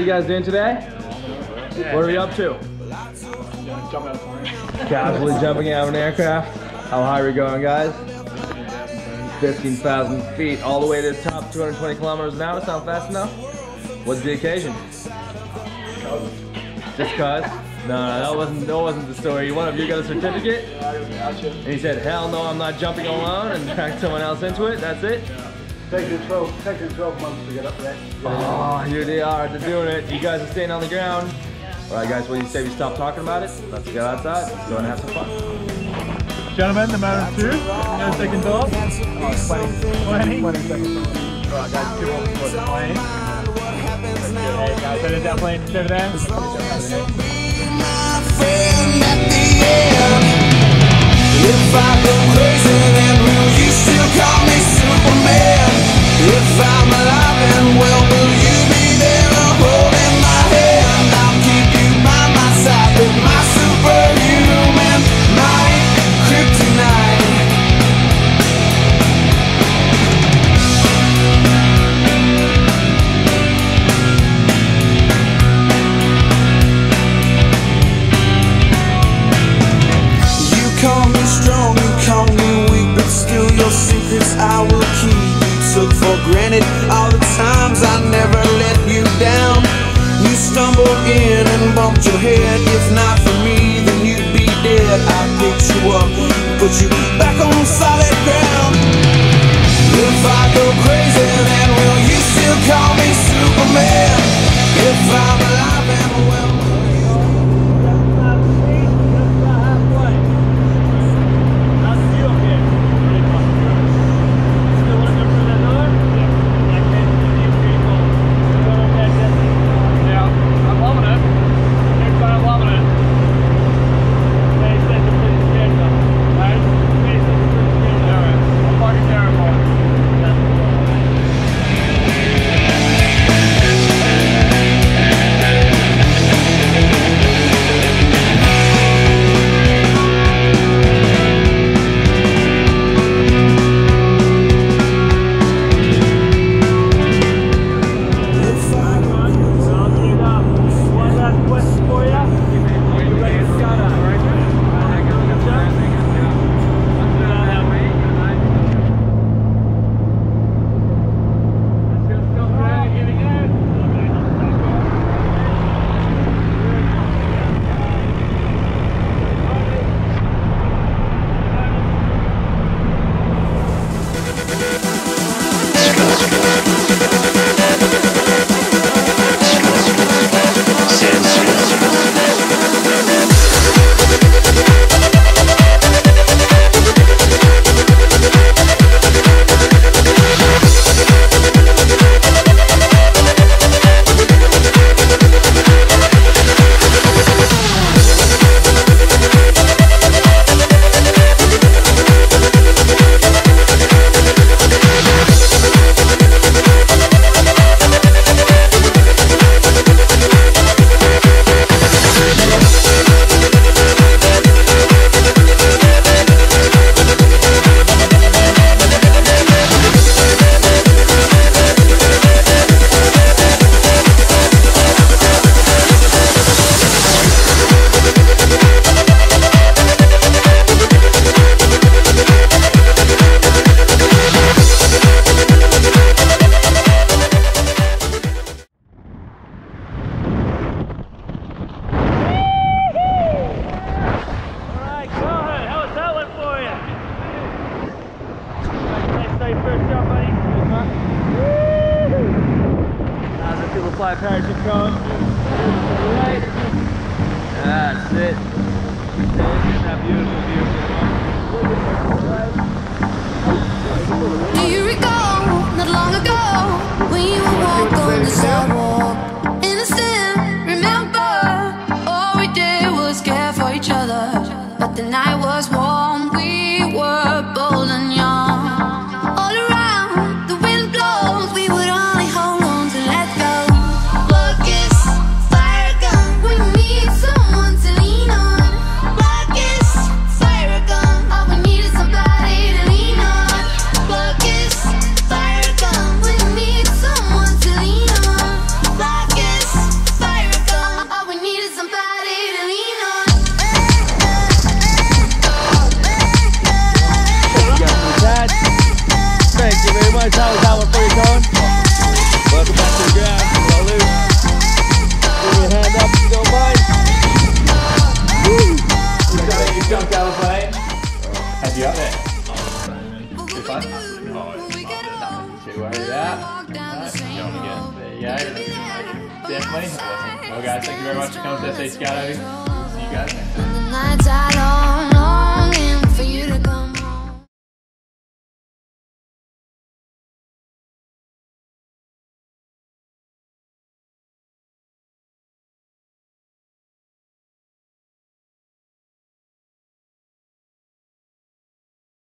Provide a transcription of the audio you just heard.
you guys doing today? What are we up to? Casually jumping out of an aircraft. How high are we going, guys? 15,000 feet, all the way to the top, 220 kilometers an hour. Sound fast enough? What's the occasion? Just cause? No, no, that wasn't that wasn't the story. One of you got a certificate, and he said, "Hell no, I'm not jumping alone," and cracked someone else into it. That's it. Taking 12, taking 12 months to get up there. Oh, here they are. They're doing it. You guys are staying on the ground. All right, guys. What do you say we stop talking about it? Let's get outside. Let's go and have some fun. Gentlemen, the matter of two. No second thought. Oh, 20. 20. 20 seconds. Right, guys, two more before the plane. Okay, guys, set it that plane over there. Granted all the times I never let you down. You stumbled in and bumped your head. If not for me, then you'd be dead. I picked you up, put you back on fly parachute cone? That's it. That beautiful, beautiful? definitely Well, guys, thank you very much for coming to SH Gallery. We'll see you guys next time.